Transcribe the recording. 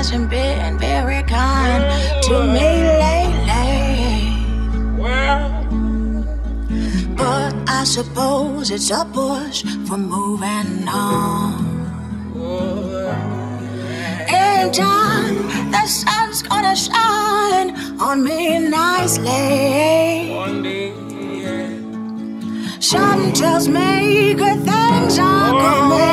hasn't been very kind to me lately. But I suppose it's a push for moving on. In time, the sun's gonna shine on me nicely. Something tells me good things are oh. coming,